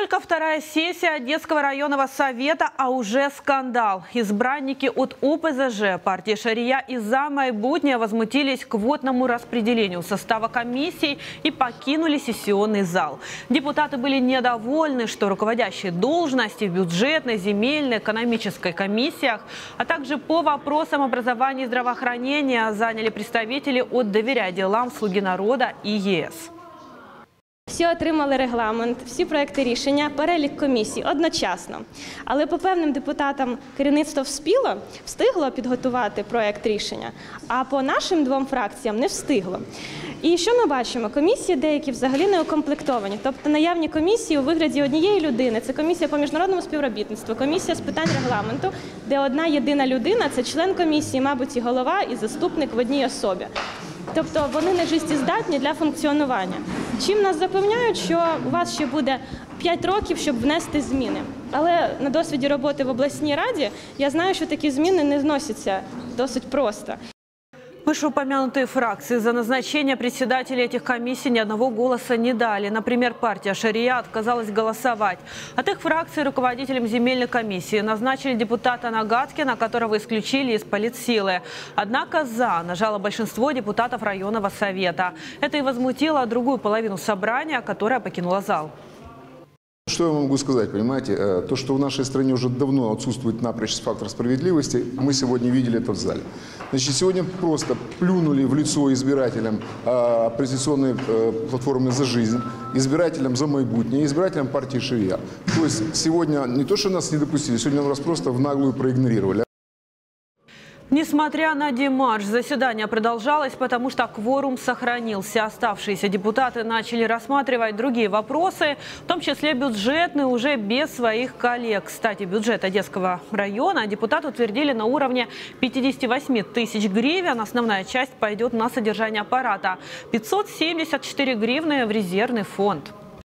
Только вторая сессия Одесского районного совета, а уже скандал. Избранники от ОПЗЖ партии Шария из-за майбутнее возмутились квотному распределению состава комиссий и покинули сессионный зал. Депутаты были недовольны, что руководящие должности в бюджетной, земельной, экономической комиссиях, а также по вопросам образования и здравоохранения заняли представители от «Доверяй делам», «Слуги народа» и ЕС. Всі отримали регламент, всі проекти рішення, перелік комісій одночасно. Але по певним депутатам керівництво вспіло, встигло підготувати проект рішення, а по нашим двом фракціям не встигло. І що ми бачимо? Комісії деякі взагалі не укомплектовані. Тобто наявні комісії у вигляді однієї людини. Це комісія по міжнародному співробітництву, комісія з питань регламенту, де одна єдина людина це член комісії, мабуть, і голова, і заступник в одній особі. Тобто вони не життєздатні для функціонування. Чим нас запевняють, що у вас ще буде 5 років, щоб внести зміни. Але на досвіді роботи в обласній раді я знаю, що такі зміни не зносяться досить просто. Вышеупомянутые фракции за назначение председателей этих комиссий ни одного голоса не дали. Например, партия Шария отказалась голосовать. От их фракции руководителем земельной комиссии назначили депутата Нагаткина, которого исключили из политсилы. Однако «за» нажало большинство депутатов районного совета. Это и возмутило другую половину собрания, которая покинула зал. Что я могу сказать, понимаете? Э, То, что в нашей стране уже давно отсутствует напрочь фактор справедливости, мы сегодня видели это в зале. Значит, сегодня просто плюнули в лицо избирателям э, оппозиционной э, платформы «За жизнь», избирателям «За майбутнее», избирателям партии «Ширия». То есть сегодня не то, что нас не допустили, сегодня нас просто в наглую проигнорировали. Несмотря на демарш, заседание продолжалось, потому что кворум сохранился. Оставшиеся депутаты начали рассматривать другие вопросы, в том числе бюджетные, уже без своих коллег. Кстати, бюджет Одесского района депутаты утвердили на уровне 58 тысяч гривен. Основная часть пойдет на содержание аппарата. 574 гривны в резервный фонд.